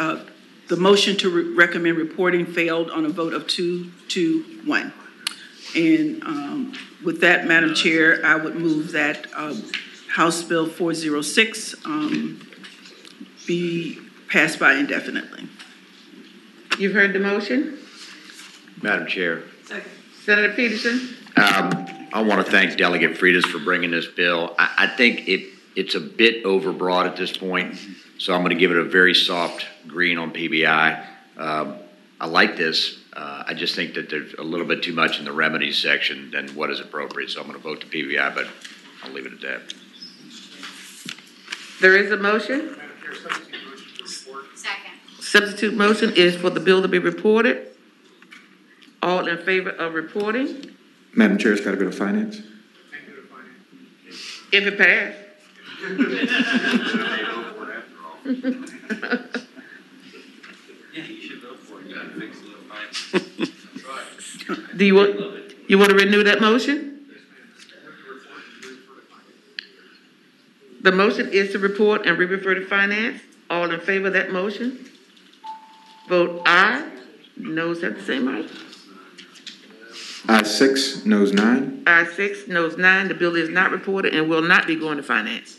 uh, the motion to re- recommend reporting failed on a vote of two to one. And um, with that, Madam Chair, I would move that um, House Bill 406 um, be passed by indefinitely. You've heard the motion? Madam Chair, Senator Petersen? um, I want to thank Delegate Freitas for bringing this bill. I, I think it, it's a bit overbroad at this point, so I'm going to give it a very soft green on PBI. Um, I like this. Uh, I just think that there's a little bit too much in the remedies section than what is appropriate, so I'm going to vote to PBI, but I'll leave it at that. There is a motion. Second. Substitute motion is for the bill to be reported. All in favor of reporting? Madam Chair, it's got to go to finance. If it passed. Yeah, you should vote for it, you gotta fix it. That's right. Do you want, you want to renew that motion? The motion is to report and re-refer to finance. All in favor of that motion? Vote aye. Noes have the same right. Aye six, noes nine. Aye six, noes nine. The bill is not reported and will not be going to finance.